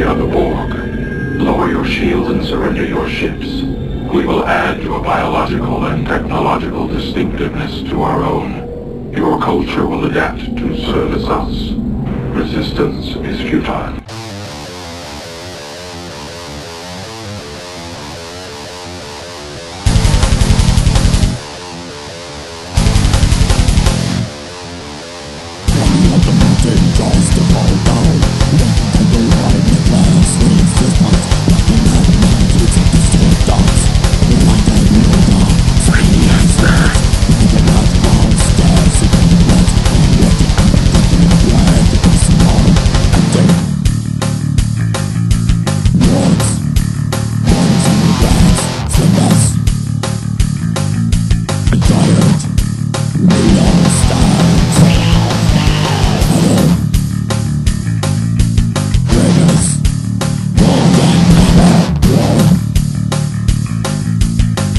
We are the Borg. Lower your shields and surrender your ships. We will add your biological and technological distinctiveness to our own. Your culture will adapt to service us. Resistance is futile.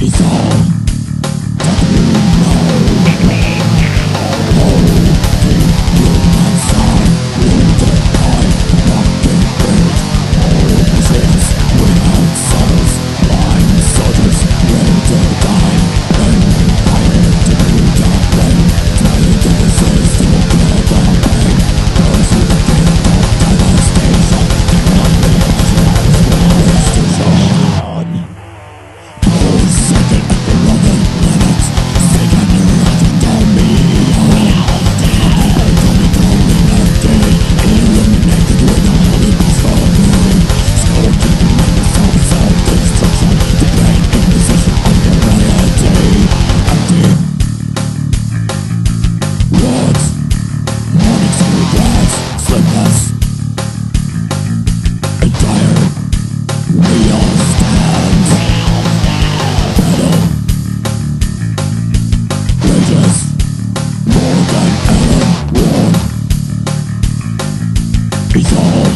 Spotify。All